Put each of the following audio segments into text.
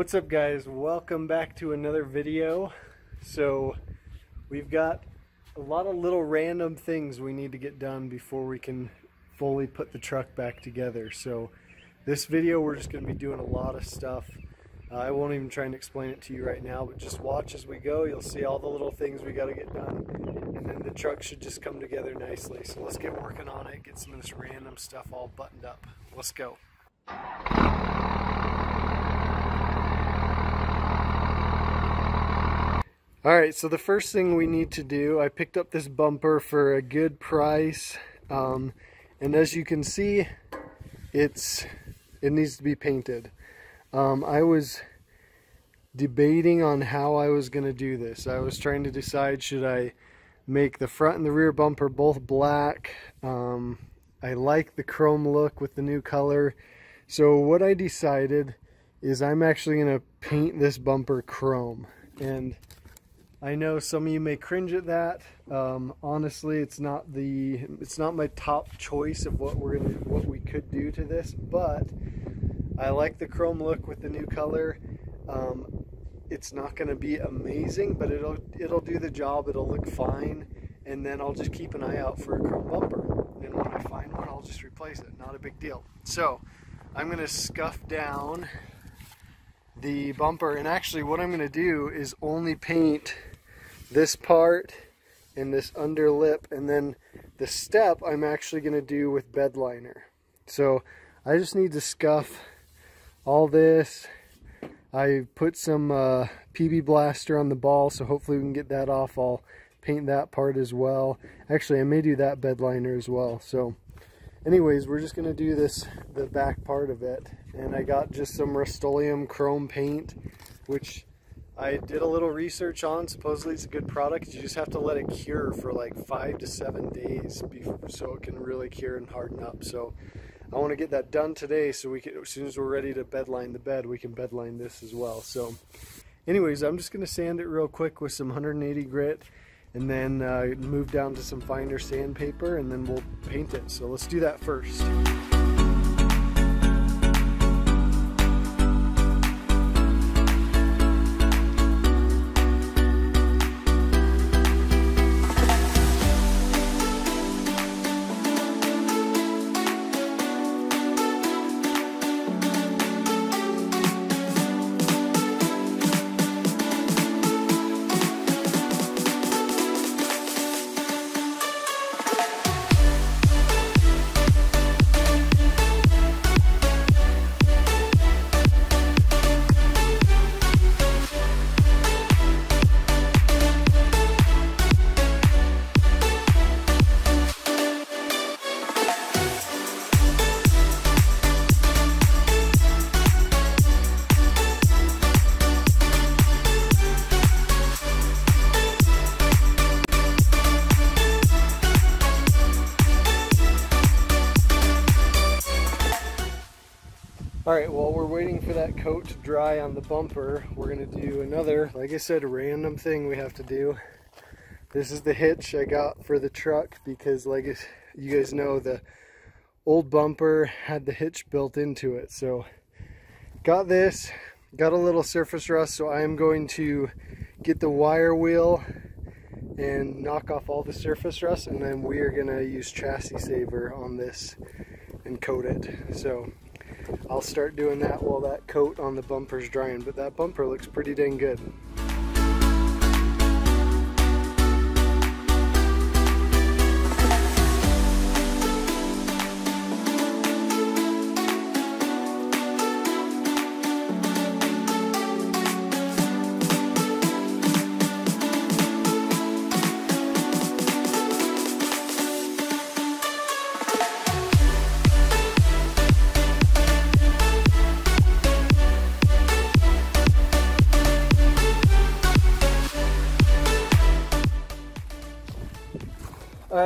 What's up guys? Welcome back to another video. So we've got a lot of little random things we need to get done before we can fully put the truck back together. So this video we're just going to be doing a lot of stuff. Uh, I won't even try and explain it to you right now, but just watch as we go. You'll see all the little things we got to get done. And then the truck should just come together nicely. So let's get working on it, get some of this random stuff all buttoned up. Let's go. All right, so the first thing we need to do, I picked up this bumper for a good price. Um, and as you can see, it's it needs to be painted. Um, I was debating on how I was going to do this. I was trying to decide should I make the front and the rear bumper both black. Um, I like the chrome look with the new color. So what I decided is I'm actually going to paint this bumper chrome. And I know some of you may cringe at that. Um, honestly, it's not the it's not my top choice of what we're gonna what we could do to this, but I like the chrome look with the new color. Um, it's not gonna be amazing, but it'll it'll do the job. It'll look fine, and then I'll just keep an eye out for a chrome bumper. And when I find one, I'll just replace it. Not a big deal. So I'm gonna scuff down the bumper, and actually, what I'm gonna do is only paint this part and this under lip and then the step I'm actually going to do with bed liner. So I just need to scuff all this. I put some uh, PB Blaster on the ball so hopefully we can get that off. I'll paint that part as well. Actually I may do that bed liner as well. So anyways we're just going to do this the back part of it and I got just some Rust-Oleum chrome paint which I did a little research on. Supposedly it's a good product. You just have to let it cure for like five to seven days before, so it can really cure and harden up. So I want to get that done today so we can, as soon as we're ready to bedline the bed, we can bedline this as well. So anyways, I'm just going to sand it real quick with some 180 grit and then uh, move down to some finer sandpaper and then we'll paint it. So let's do that first. All right, while we're waiting for that coat to dry on the bumper, we're gonna do another, like I said, random thing we have to do. This is the hitch I got for the truck because like you guys know, the old bumper had the hitch built into it. So got this, got a little surface rust, so I am going to get the wire wheel and knock off all the surface rust and then we are gonna use chassis saver on this and coat it. So I'll start doing that while that coat on the bumper's drying, but that bumper looks pretty dang good.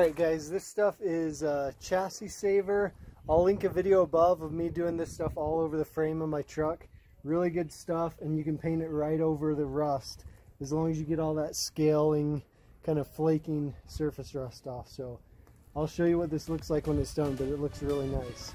Alright guys, this stuff is uh, chassis saver. I'll link a video above of me doing this stuff all over the frame of my truck. Really good stuff and you can paint it right over the rust as long as you get all that scaling, kind of flaking surface rust off. So I'll show you what this looks like when it's done, but it looks really nice.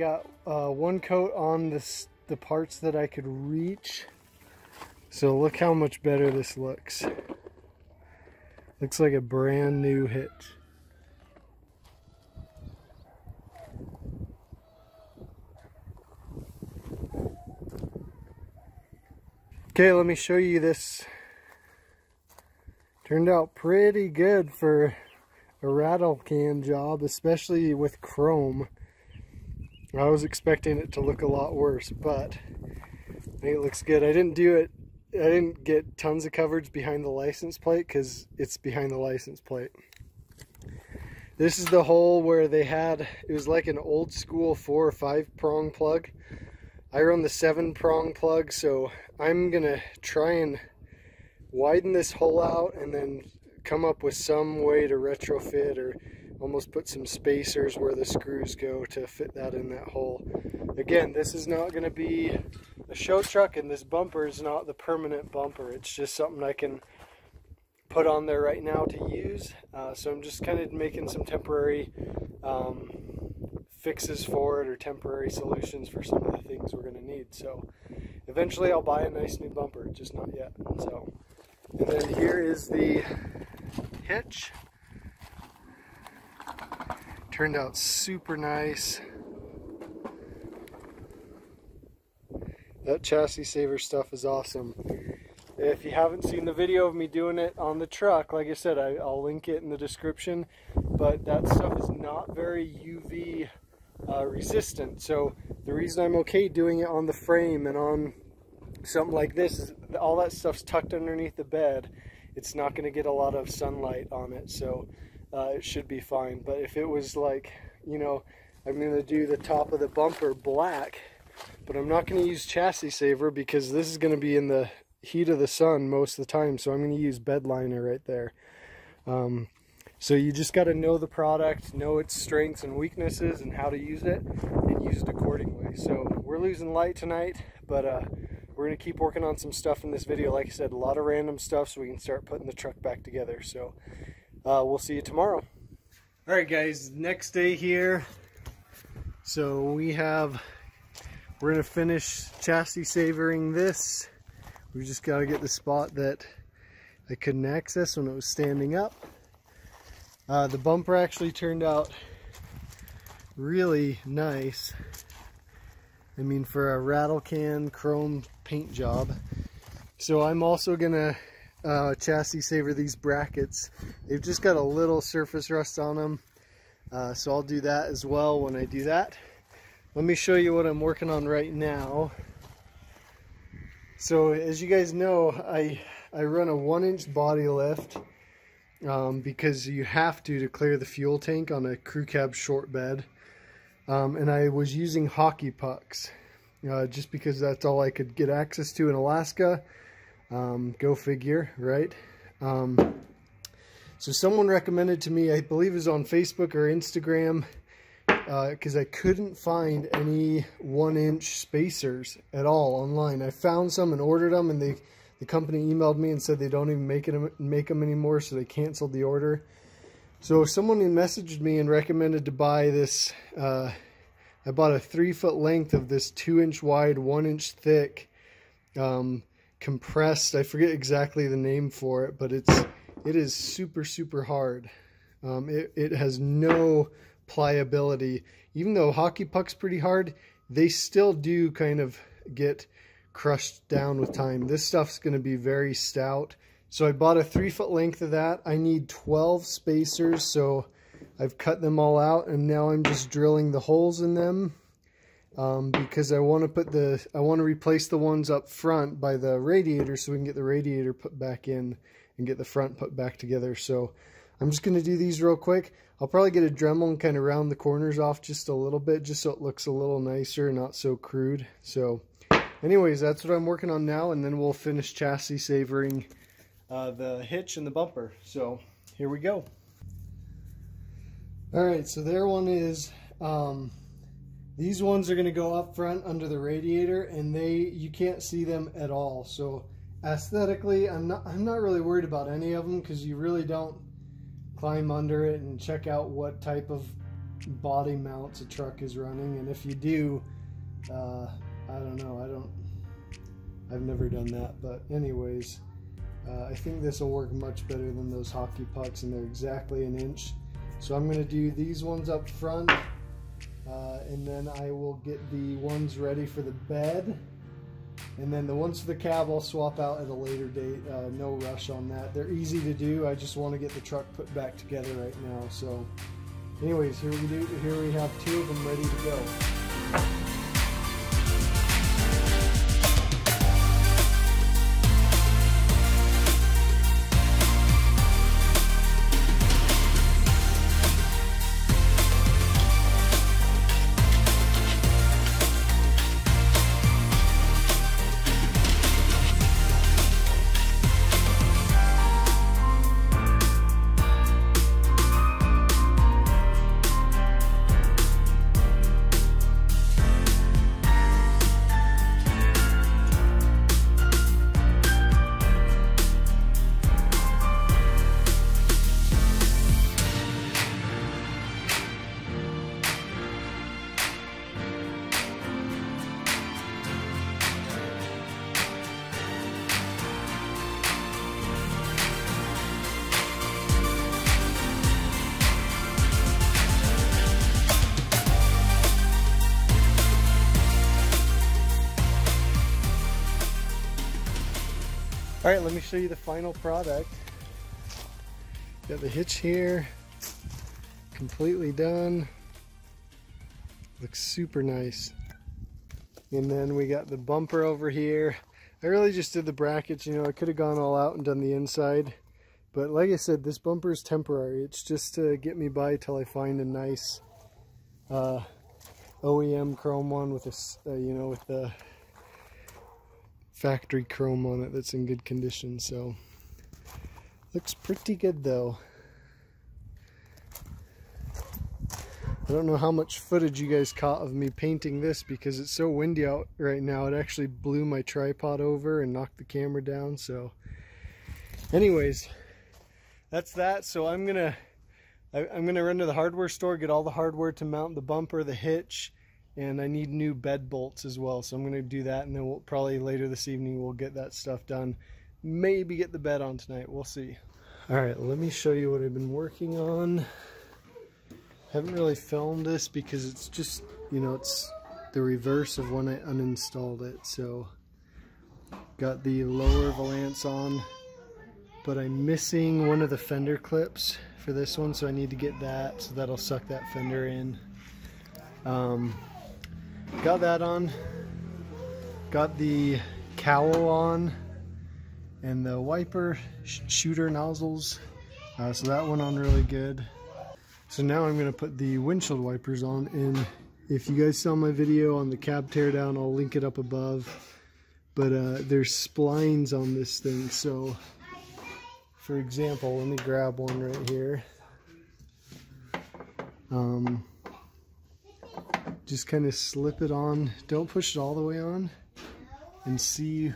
Got uh, one coat on this, the parts that I could reach. So look how much better this looks. Looks like a brand new hitch. Okay, let me show you this. Turned out pretty good for a rattle can job, especially with chrome. I was expecting it to look a lot worse, but it looks good. I didn't do it, I didn't get tons of coverage behind the license plate because it's behind the license plate. This is the hole where they had, it was like an old school four or five prong plug. I run the seven prong plug, so I'm gonna try and widen this hole out and then come up with some way to retrofit or almost put some spacers where the screws go to fit that in that hole. Again, this is not going to be a show truck and this bumper is not the permanent bumper. It's just something I can put on there right now to use. Uh, so I'm just kind of making some temporary um, fixes for it or temporary solutions for some of the things we're going to need. So eventually I'll buy a nice new bumper, just not yet. So, and then here is the hitch. Turned out super nice. That chassis saver stuff is awesome. If you haven't seen the video of me doing it on the truck, like I said, I, will link it in the description. But that stuff is not very UV uh, resistant. So the reason I'm okay doing it on the frame and on something like this is all that stuff's tucked underneath the bed it's not going to get a lot of sunlight on it, so uh, it should be fine. But if it was like, you know, I'm going to do the top of the bumper black, but I'm not going to use chassis saver because this is going to be in the heat of the sun most of the time, so I'm going to use bed liner right there. Um, so you just got to know the product, know its strengths and weaknesses and how to use it, and use it accordingly. So we're losing light tonight, but uh, we're going to keep working on some stuff in this video. Like I said, a lot of random stuff so we can start putting the truck back together. So uh, we'll see you tomorrow. All right, guys, next day here. So we have, we're to finish chassis savoring this. We just got to get the spot that I couldn't access when it was standing up. Uh, the bumper actually turned out really nice. I mean, for a rattle can chrome paint job. So I'm also gonna uh, chassis saver these brackets. They've just got a little surface rust on them. Uh, so I'll do that as well when I do that. Let me show you what I'm working on right now. So as you guys know, I, I run a one inch body lift um, because you have to to clear the fuel tank on a crew cab short bed. Um, and I was using hockey pucks uh, just because that's all I could get access to in Alaska. Um, go figure, right? Um, so someone recommended to me, I believe was on Facebook or Instagram, because uh, I couldn't find any one inch spacers at all online. I found some and ordered them and they, the company emailed me and said they don't even make, it, make them anymore so they canceled the order. So someone messaged me and recommended to buy this. Uh, I bought a three foot length of this two inch wide, one inch thick, um, compressed. I forget exactly the name for it, but it's it is super super hard. Um, it it has no pliability. Even though hockey puck's pretty hard, they still do kind of get crushed down with time. This stuff's going to be very stout. So I bought a three foot length of that. I need 12 spacers, so I've cut them all out and now I'm just drilling the holes in them um, because I want to put the, I want to replace the ones up front by the radiator so we can get the radiator put back in and get the front put back together. So I'm just going to do these real quick. I'll probably get a Dremel and kind of round the corners off just a little bit just so it looks a little nicer, not so crude. So anyways, that's what I'm working on now and then we'll finish chassis savering uh, the hitch and the bumper. So here we go. All right, so there one is. Um, these ones are going to go up front under the radiator, and they you can't see them at all. So aesthetically, I'm not I'm not really worried about any of them because you really don't climb under it and check out what type of body mounts a truck is running. And if you do, uh, I don't know. I don't. I've never done that, but anyways, uh, I think this will work much better than those hockey pucks, and they're exactly an inch. So I'm going to do these ones up front, uh, and then I will get the ones ready for the bed. And then the ones for the cab I'll swap out at a later date. Uh, no rush on that. They're easy to do. I just want to get the truck put back together right now. So anyways, here we do. Here we have two of them ready to go. All right, let me show you the final product. Got the hitch here, completely done. Looks super nice. And then we got the bumper over here. I really just did the brackets, you know, I could have gone all out and done the inside. But like I said, this bumper is temporary. It's just to get me by till I find a nice uh, OEM chrome one with a, uh, you know, with the factory chrome on it that's in good condition so. Looks pretty good though. I don't know how much footage you guys caught of me painting this because it's so windy out right now. It actually blew my tripod over and knocked the camera down so. Anyways that's that. So I'm gonna I, am gonna run to the hardware store get all the hardware to mount the bumper the hitch and I need new bed bolts as well so I'm going to do that and then we'll probably later this evening we'll get that stuff done. Maybe get the bed on tonight we'll see. All right let me show you what I've been working on. Haven't really filmed this because it's just you know it's the reverse of when I uninstalled it so got the lower valance on but I'm missing one of the fender clips for this one so I need to get that so that'll suck that fender in. Um, got that on. Got the cowl on and the wiper sh shooter nozzles. Uh, so that went on really good. So now I'm gonna put the windshield wipers on and if you guys saw my video on the cab teardown I'll link it up above. But uh, there's splines on this thing. So for example let me grab one right here. Um, just kind of slip it on. Don't push it all the way on and see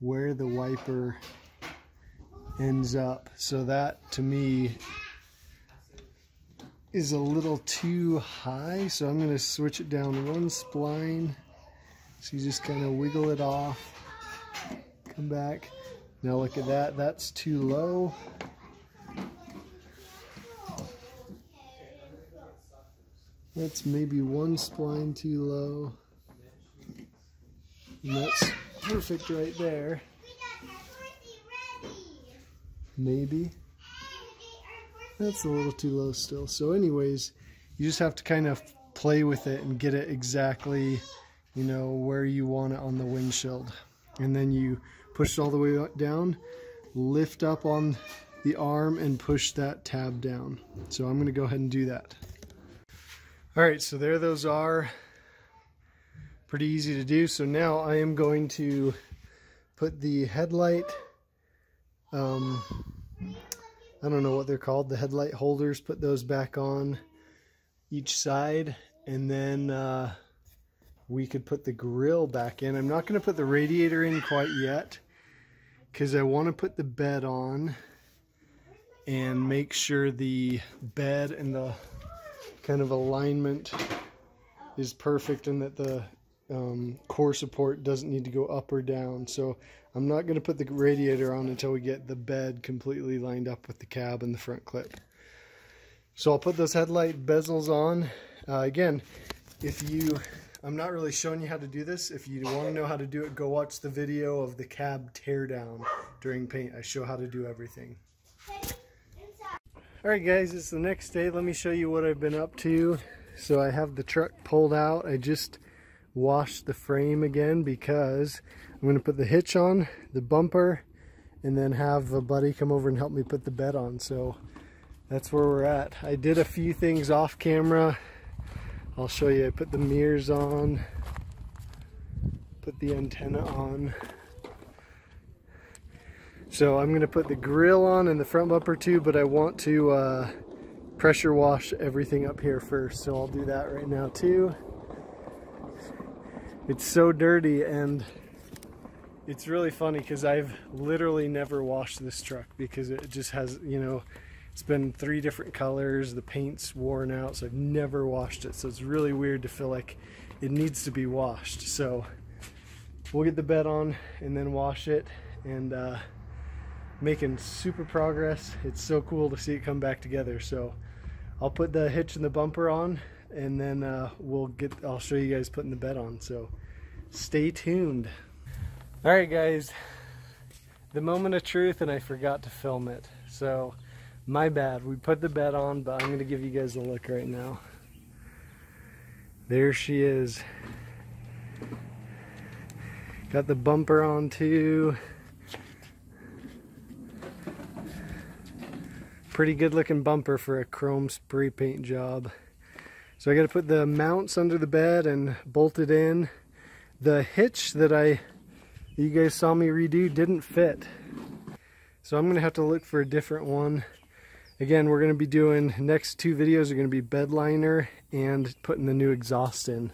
where the wiper ends up. So that to me is a little too high. So I'm going to switch it down one spline. So you just kind of wiggle it off. Come back. Now look at that. That's too low. That's maybe one spline too low. And that's perfect right there. Maybe. That's a little too low still. So anyways, you just have to kind of play with it and get it exactly, you know, where you want it on the windshield. And then you push it all the way down, lift up on the arm and push that tab down. So I'm going to go ahead and do that. All right, so there those are. Pretty easy to do. So now I am going to put the headlight, um, I don't know what they're called, the headlight holders, put those back on each side. And then uh, we could put the grill back in. I'm not going to put the radiator in quite yet because I want to put the bed on and make sure the bed and the kind of alignment is perfect and that the um, core support doesn't need to go up or down. So I'm not going to put the radiator on until we get the bed completely lined up with the cab and the front clip. So I'll put those headlight bezels on. Uh, again, if you, I'm not really showing you how to do this. If you want to know how to do it, go watch the video of the cab teardown during paint. I show how to do everything. Alright guys, it's the next day. Let me show you what I've been up to. So I have the truck pulled out. I just washed the frame again because I'm going to put the hitch on, the bumper, and then have a buddy come over and help me put the bed on. So that's where we're at. I did a few things off camera. I'll show you. I put the mirrors on, put the antenna on. So I'm to put the grill on and the front bumper too, but I want to uh, pressure wash everything up here first. So I'll do that right now too. It's so dirty and it's really funny because I've literally never washed this truck because it just has, you know, it's been three different colors. The paint's worn out, so I've never washed it. So it's really weird to feel like it needs to be washed. So we'll get the bed on and then wash it and uh, making super progress. It's so cool to see it come back together. So I'll put the hitch and the bumper on and then uh, we'll get, I'll show you guys putting the bed on. So stay tuned. All right guys, the moment of truth and I forgot to film it. So my bad, we put the bed on, but I'm gonna give you guys a look right now. There she is. Got the bumper on too. Pretty good looking bumper for a chrome spray paint job. So I got to put the mounts under the bed and bolt it in. The hitch that I, you guys saw me redo didn't fit. So I'm going to have to look for a different one. Again, we're going to be doing, next two videos are going to be bed liner and putting the new exhaust in.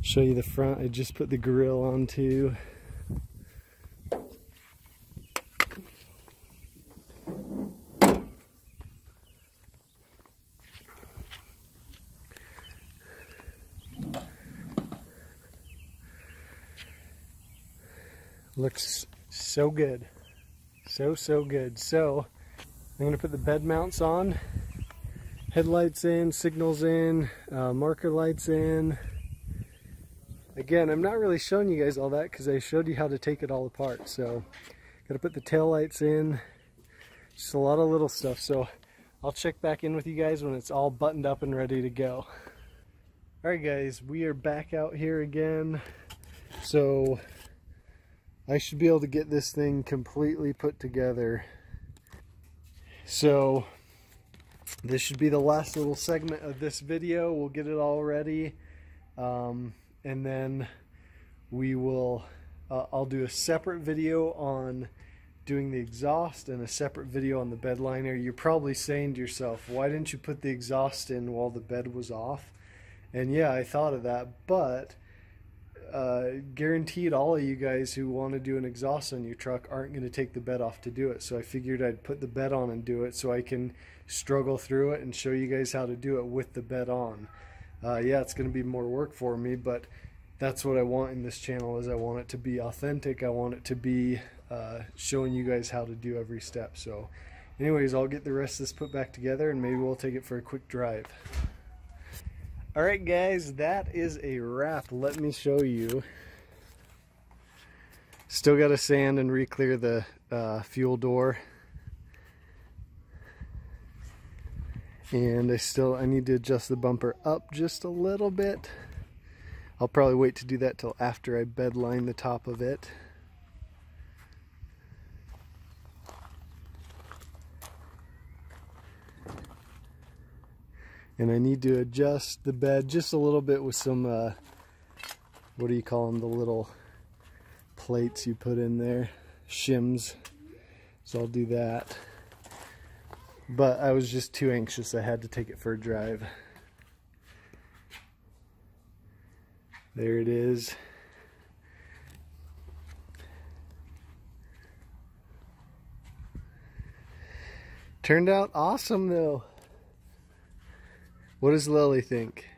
Show you the front. I just put the grill on too. Looks so good. So, so good. So, I'm to put the bed mounts on. Headlights in, signals in, uh, marker lights in. Again, I'm not really showing you guys all that because I showed you how to take it all apart. So, got to put the tail lights in. Just a lot of little stuff. So, I'll check back in with you guys when it's all buttoned up and ready to go. Alright guys, we are back out here again. So I should be able to get this thing completely put together. So this should be the last little segment of this video. We'll get it all ready. Um, and then we will, uh, I'll do a separate video on doing the exhaust and a separate video on the bed liner. You're probably saying to yourself, why didn't you put the exhaust in while the bed was off? And yeah, I thought of that, but uh, guaranteed all of you guys who want to do an exhaust on your truck aren't going to take the bed off to do it. So I figured I'd put the bed on and do it so I can struggle through it and show you guys how to do it with the bed on. Uh, yeah, it's going to be more work for me, but that's what I want in this channel is I want it to be authentic. I want it to be uh, showing you guys how to do every step. So anyways, I'll get the rest of this put back together and maybe we'll take it for a quick drive. Alright guys, that is a wrap. Let me show you. Still got to sand and re-clear the uh, fuel door. And I still, I need to adjust the bumper up just a little bit. I'll probably wait to do that till after I bedline the top of it. And I need to adjust the bed just a little bit with some uh, what do you call them the little plates you put in there shims. So I'll do that. But I was just too anxious. I had to take it for a drive. There it is. Turned out awesome though What does Lily think?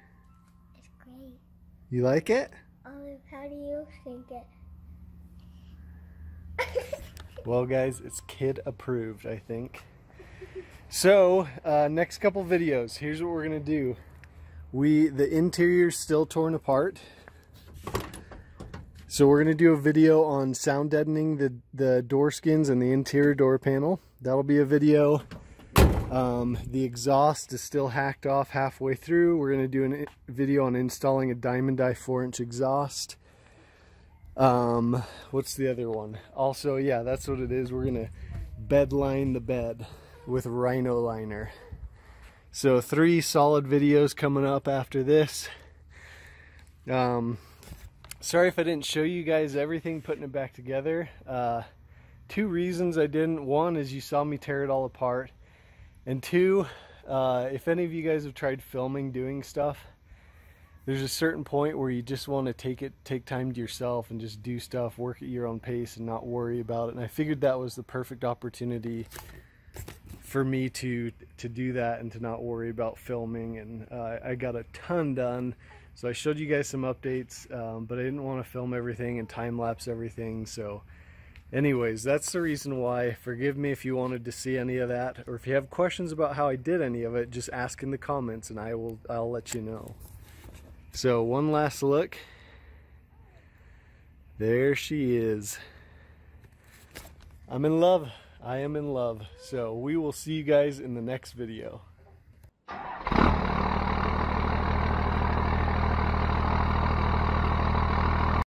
It's great. You like it? Olive, how do you think it? Well, guys, it's kid approved, I think. So, uh, next couple videos, here's what we're gonna do. We the interior's still torn apart, so we're gonna do a video on sound deadening the the door skins and the interior door panel. That'll be a video. Um, the exhaust is still hacked off halfway through. We're gonna do a video on installing a Diamond Eye 4-inch exhaust. Um, what's the other one? Also, yeah, that's what it is. We're gonna bed line the bed with Rhino liner. So three solid videos coming up after this. Um, sorry if I didn't show you guys everything putting it back together. Uh, two reasons I didn't. One is you saw me tear it all apart. And two, uh, if any of you guys have tried filming doing stuff, there's a certain point where you just want to take it take time to yourself and just do stuff work at your own pace and not worry about it. And i figured that was the perfect opportunity for me to to do that and to not worry about filming. And uh, i got a ton done. So i showed you guys some updates um, but i didn't want to film everything and time lapse everything. So anyways that's the reason why forgive me if you wanted to see any of that or if you have questions about how i did any of it just ask in the comments and i will i'll let you know so one last look. There she is. I'm in love. I am in love. So we will see you guys in the next video.